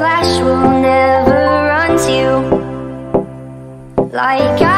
flash will never run to you. Like I